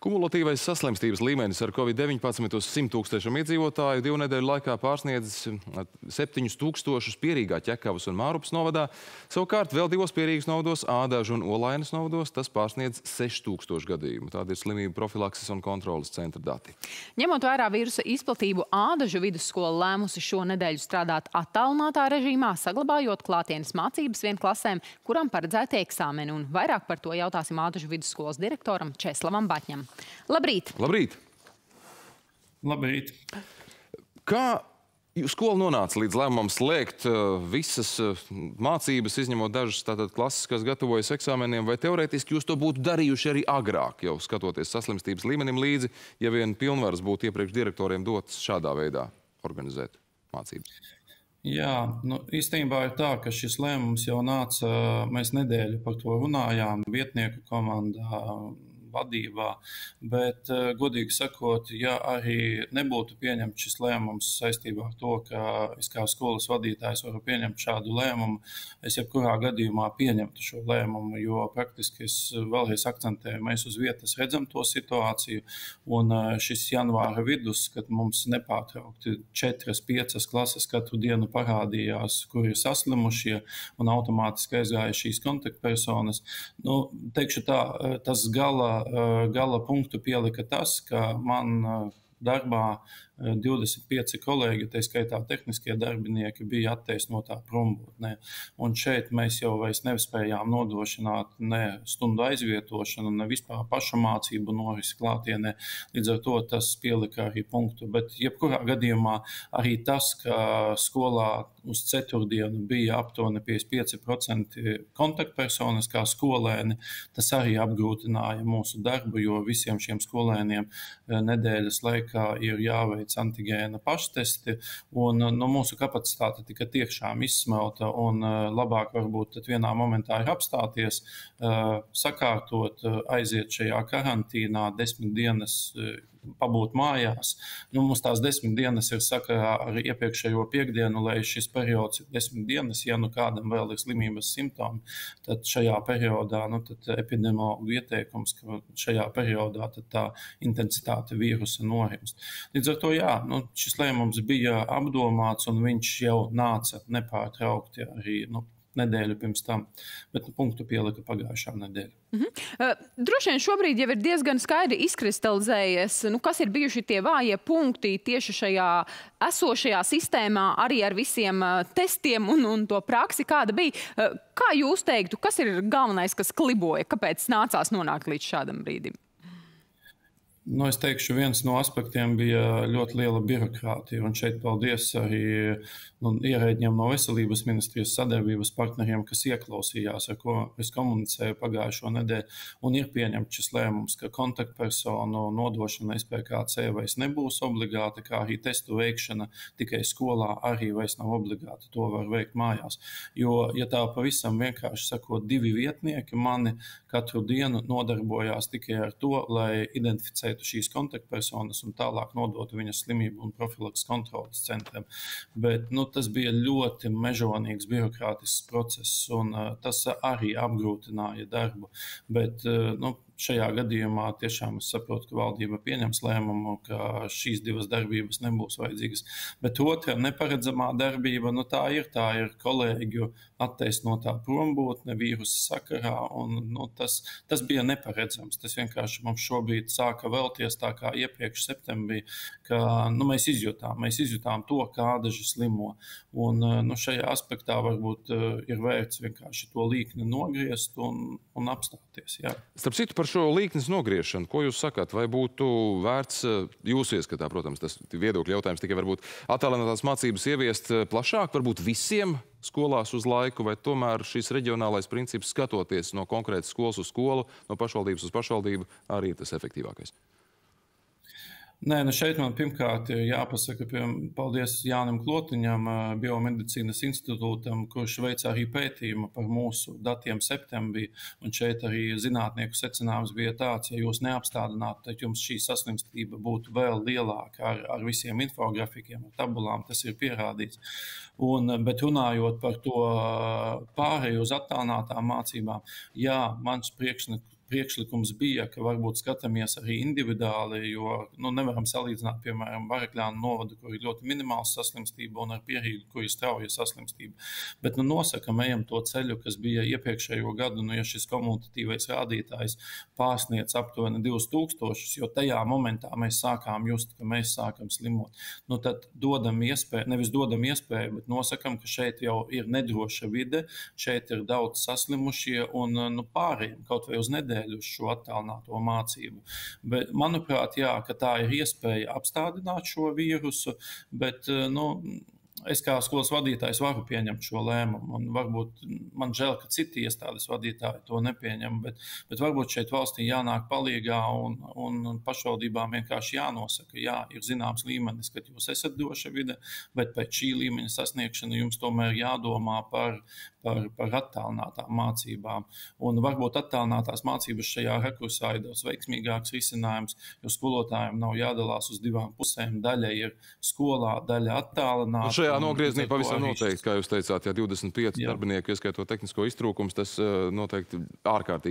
Kumulatīvais saslimstības līmenis ar Covid-19 uz 100 tūkstošiem iedzīvotāju divu nedēļu laikā pārsniedzis 7 tūkstošus pierīgā ķekavas un mārupas novadā. Savukārt vēl divos pierīgas novados, ādažu un olainas novados, tas pārsniedz 6 tūkstošu gadījumu. Tāda ir slimību profilakses un kontrolas centra dati. Ņemot vērā vīrusa izplatību, ādažu vidusskola lēmusi šo nedēļu strādāt attālinātā režīmā, saglabājot klātienes mācības vien klasēm, kuram paredzēti eksāmeni. Un vairāk par to jautāsim ādažu vidusskolas direktoram Česlavam Baķņam. Labrīt! Labrīt! Labrīt! Kā skola nonāca līdz lēmumam slēgt uh, visas uh, mācības, izņemot dažas tātad klases, kas gatavojas eksāmeniem, vai teorētiski jūs to būtu darījuši arī agrāk, jau skatoties saslimstības līmenim līdzi, ja vien pilnvaras būtu iepriekš direktoriem dotas šādā veidā organizēt mācības? Jā, nu, īstenībā ir tā, ka šis lēmums jau nāca, mēs nedēļu par to runājām, vietnieku komandā, vadībā. Bet, eh, godīgi sakot, ja arī nebūtu pieņemts šis lēmums saistībā ar to, ka es kā skolas vadītājs varu pieņemt šādu lēmumu, es jebkurā gadījumā pieņemtu šo lēmumu, jo praktiski es vēlreiz akcentēju, mēs uz vietas redzam to situāciju. Un eh, šis janvāra vidus, kad mums nepārtraukti četras, piecas klases katru dienu parādījās, kur ir saslimušie un automātiski aizgāja šīs kontaktpersonas, nu, teikšu tā, eh, tas gala gala punktu pielika tas, ka man darbā 25 kolēģi, tā skaitā tehniskie darbinieki, bija attaisnotā prombūtnē. Un šeit mēs jau nespējām nodrošināt ne stundu aizvietošanu, ne vispār pašamācību norisi klātienē. Līdz ar to tas pielika arī punktu. Bet jebkurā gadījumā arī tas, ka skolā uz ceturtdienu bija aptuveni 55% kontaktpersonas kā skolēni, tas arī apgrūtināja mūsu darbu, jo visiem šiem skolēniem eh, nedēļas laikā ir jāveic jāveic antigēna paštesti, un nu, mūsu kapacitāte tika tiešām izsmelta, un uh, labāk varbūt vienā momentā ir apstāties, uh, sakārtot, uh, aiziet šajā karantīnā desmit dienas pabūt mājās. Nu, mums tās desmit dienas ir sakarā ar iepriekšējo piekdienu, lai šis periods ir desmit dienas. Ja nu kādam vēl ir slimības simptomi, tad šajā periodā nu, epidemiologu ieteikums, ka šajā periodā tā intensitāte vīrusa norimst. Līdz ar to jā, nu, šis lēmums bija apdomāts un viņš jau nāca nepārtraukti arī. Nu, nedēļu pirms tam, bet nu, punktu pielika pagājušā nedēļa. -hmm. uh, droši vien šobrīd jau ir diezgan skaidri izkristalizējies, nu, kas ir bijuši tie vājie punkti tieši šajā esošajā sistēmā, arī ar visiem uh, testiem un, un to praksi, kāda bija. Uh, kā jūs teiktu, kas ir galvenais, kas kliboja, kāpēc nācās nonākt līdz šādam brīdim? Nu, es teikšu, viens no aspektiem bija ļoti liela birokrātija. Un šeit paldies arī nu, ierēģiem no veselības ministrijas sadarbības partneriem, kas ieklausījās, ar ko es komunicēju pagājušo nedēļu. Un ir pieņemts šis lēmums, ka kontaktpersonu nodošana SPKC vairs nebūs obligāta, kā arī testu veikšana tikai skolā arī vairs nav obligāta. To var veikt mājās. Jo, ja tā pavisam vienkārši sakot, divi vietnieki mani katru dienu nodarbojās tikai ar to, lai identificētu izolētu šīs kontaktpersonas un tālāk nodotu viņas slimību un profilaks kontrolas centriem. Bet nu, tas bija ļoti mežonīgs birokrātisks process, un uh, tas arī apgrūtināja darbu. Bet, uh, nu, šajā gadījumā tiešām es saprotu, ka valdība pieņems lēmumu, ka šīs divas darbības nebūs vajadzīgas. Bet otra neparedzamā darbība, nu tā ir, tā ir kolēģu attaisnotā prombūtne vīrusa sakarā, un nu, tas, tas bija neparedzams. Tas vienkārši mums šobrīd sāka vēlties tā kā iepriekš septembrī, ka nu, mēs izjutām, mēs izjutām to, kā daži slimo. Un nu, šajā aspektā varbūt ir vērts vienkārši to līkni nogriezt un, un apstāties. Jā. Starp citu, par šo līknes nogriešanu, ko jūs sakāt? Vai būtu vērts jūsu ieskatā, protams, tas viedokļu jautājums tikai varbūt attālinātās mācības ieviest plašāk, varbūt visiem skolās uz laiku, vai tomēr šis reģionālais princips skatoties no konkrētas skolas uz skolu, no pašvaldības uz pašvaldību, arī tas efektīvākais? Nē, nu šeit man pirmkārt ir jāpasaka paldies Jānim Klotiņam, Biomedicīnas institūtam, kurš veica arī pētījumu par mūsu datiem septembrī. Un šeit arī zinātnieku secinājums bija tāds, ja jūs neapstādinātu, tad jums šī saslimstība būtu vēl lielāka ar, ar visiem infografikiem, ar tabulām. Tas ir pierādīts. Un, bet runājot par to pārēju uz attālinātām mācībām, jā, mans priekšnieks priekšlikums bija, ka varbūt skatāmies arī individuāli, jo nu, nevaram salīdzināt, piemēram, Varakļānu novadu, kur ir ļoti minimāla saslimstība, un ar Pierīgu, kur ir strauja saslimstība. Bet nu, nosakam, ejam to ceļu, kas bija iepriekšējo gadu, nu, ja šis komunitatīvais rādītājs pārsniedz aptuveni 2000, jo tajā momentā mēs sākām just, ka mēs sākam slimot. Nu, tad dodam iespēju, nevis dodam iespēju, bet nosakam, ka šeit jau ir nedroša vide, šeit ir daudz saslimušie un nu, pārējiem kaut vai uz nedēļu nedēļu uz šo attālināto mācību. Bet, manuprāt, jā, tā ir iespēja apstādināt šo vīrusu, bet nu, es kā skolas vadītājs varu pieņemt šo lēmumu. Un varbūt man žēl, ka citi iestādes vadītāji to nepieņem, bet, bet varbūt šeit valstī jānāk palīdzīgā un, un pašvaldībām vienkārši jānosaka, jā, ir zināms līmenis, ka jūs esat droša vide, bet pēc šī līmeņa sasniegšana jums tomēr jādomā par, par, par attālinātām mācībām. Un varbūt attālinātās mācības šajā rekursā ir daudz veiksmīgāks risinājums, jo skolotājiem nav jādalās uz divām pusēm. Daļa ir skolā, daļa attālināta. Nu šajā nogriezienī pavisam noteikti, kā jūs teicāt, ja 25 jā. darbinieki, ieskaitot tehnisko iztrūkumus, tas eh, noteikti ārkārtīgi.